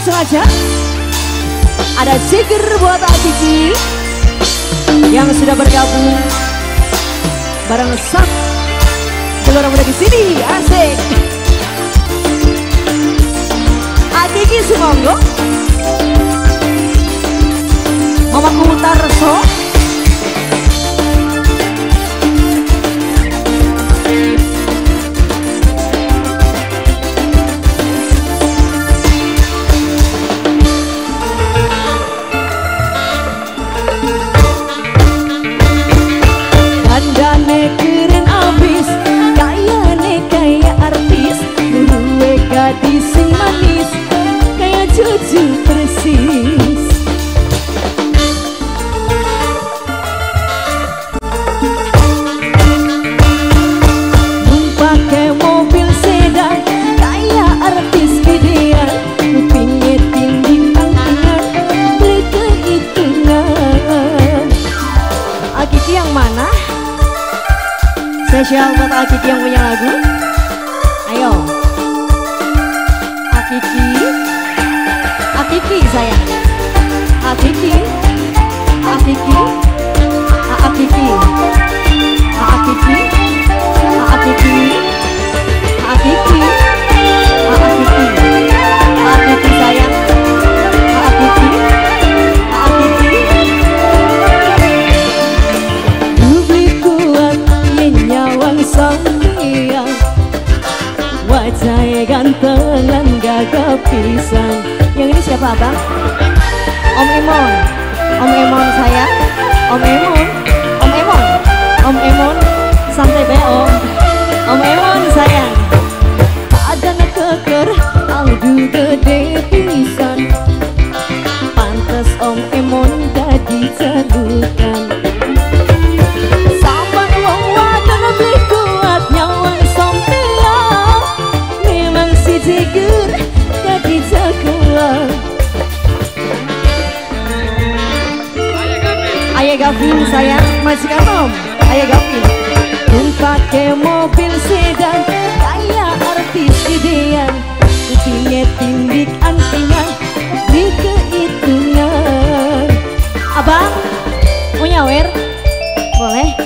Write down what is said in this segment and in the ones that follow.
langsung aja Ada Zikir buat Akiki Yang sudah bergabung Bareng Sak Keluar muda di sini Asik Spesial buat Akiki yang punya lagu. Ayo. Akiki. Akiki sayang. Akiki. Akiki siapa abang? Om Emon. Om Emon saya. Om Emon. Om Emon. Om Emon. Santai be om Emon sayang. Ada keker Aldu gede. pisan sayang majikan om Ayah Gavin Pun pakai mobil sedan Kayak artis idean Kupingnya tindik antingan Di kehitungan Abang Mau nyawer? Boleh?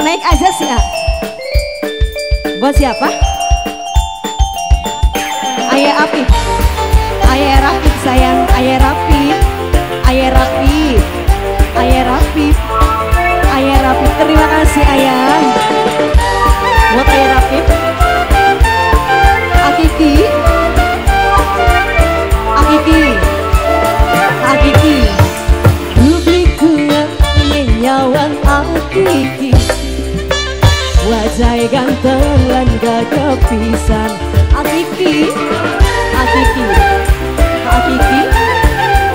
Naik aja sih ah. Buat siapa? Ayah Api Wajah ganteng lan gagah pisan Akiki Akiki Akiki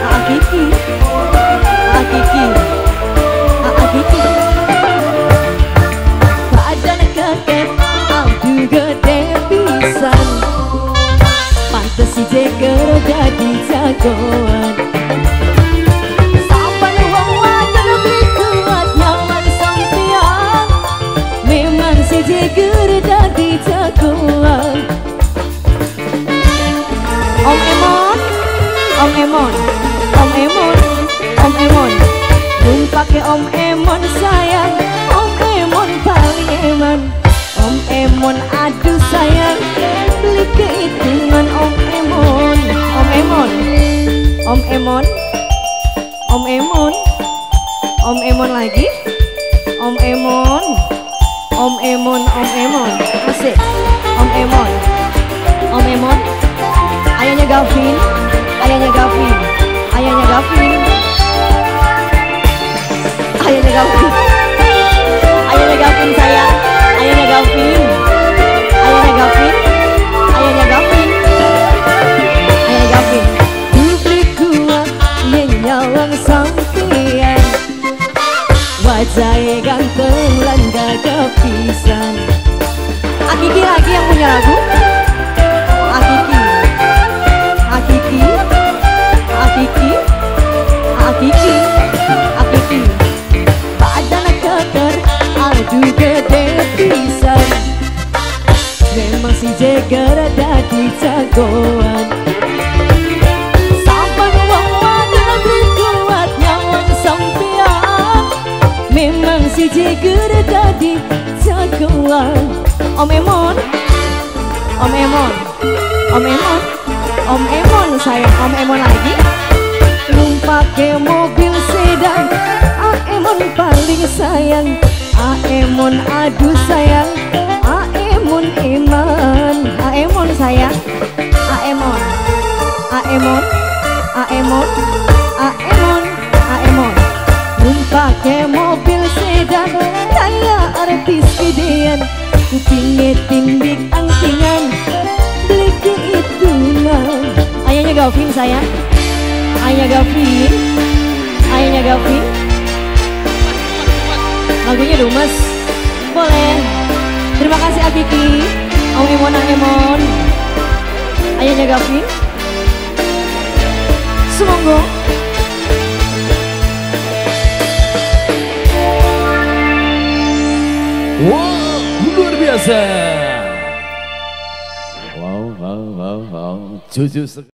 Akiki Akiki Akiki Badan keket Aldu gede pisan. Pantes si Jeger jadi jagoan Om Emon Om Emon Om Emon Belum pakai Om Emon sayang Om Emon paling eman Om Emon aduh sayang Beli kehitungan Om Emon Om Emon Om Emon Om Emon Om Emon lagi Om Emon Om Emon Om Emon Masih Om Emon Om Emon Ayahnya Gavin Ayahnya Gavin. Ayahnya Gavin seger tadi jagoan Om Emon. Om Emon. Om Emon. Om Emon sayang. Om Emon lagi. Lumpake mobil sedan. Aemon paling sayang. Aemon aduh sayang. Aemon Eman. Aemon sayang. Aemon Aemon Aemon Aemon Aemon Lumpake mobil sedan Kayak artis gedean Kupingnya tindik angkingan. Beli keitunan Ayahnya Gavin sayang. Ayahnya Gavin. Ayahnya Gavin. Lagunya Dumes Boleh. Terima kasih Abiki Om Emon Emon Ayahnya Gavin. Semoga 주스 와우 와우 와우 와우 주주